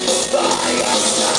By your side